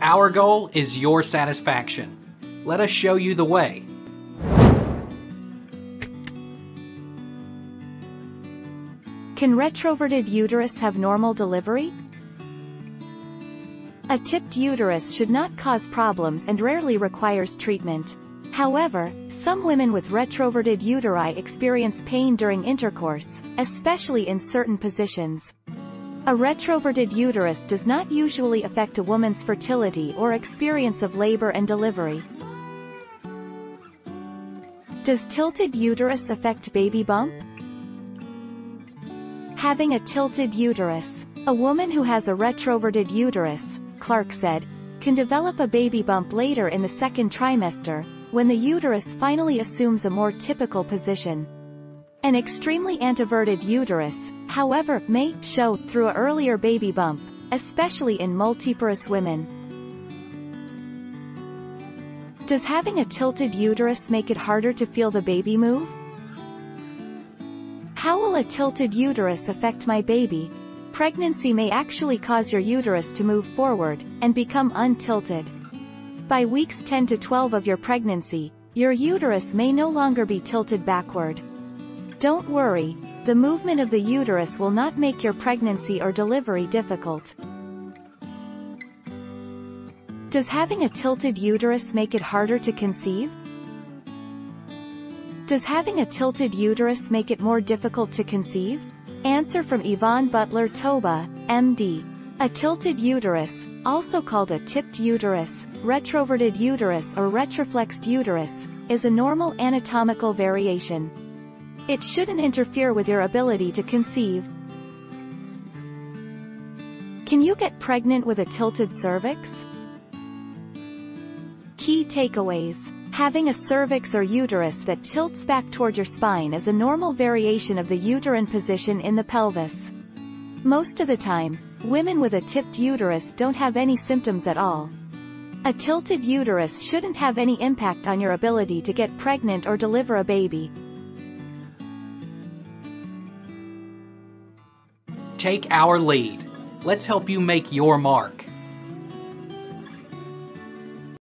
Our goal is your satisfaction. Let us show you the way. Can retroverted uterus have normal delivery? A tipped uterus should not cause problems and rarely requires treatment. However, some women with retroverted uteri experience pain during intercourse, especially in certain positions. A retroverted uterus does not usually affect a woman's fertility or experience of labor and delivery. Does tilted uterus affect baby bump? Having a tilted uterus. A woman who has a retroverted uterus, Clark said, can develop a baby bump later in the second trimester, when the uterus finally assumes a more typical position. An extremely anteverted uterus, however, may show through a earlier baby bump, especially in multiparous women. Does having a tilted uterus make it harder to feel the baby move? How will a tilted uterus affect my baby? Pregnancy may actually cause your uterus to move forward, and become untilted. By weeks 10 to 12 of your pregnancy, your uterus may no longer be tilted backward. Don't worry, the movement of the uterus will not make your pregnancy or delivery difficult. Does having a tilted uterus make it harder to conceive? Does having a tilted uterus make it more difficult to conceive? Answer from Yvonne Butler Tobah, MD. A tilted uterus, also called a tipped uterus, retroverted uterus or retroflexed uterus, is a normal anatomical variation. It shouldn't interfere with your ability to conceive. Can you get pregnant with a tilted cervix? Key takeaways. Having a cervix or uterus that tilts back toward your spine is a normal variation of the uterine position in the pelvis. Most of the time, women with a tipped uterus don't have any symptoms at all. A tilted uterus shouldn't have any impact on your ability to get pregnant or deliver a baby. Take our lead. Let's help you make your mark.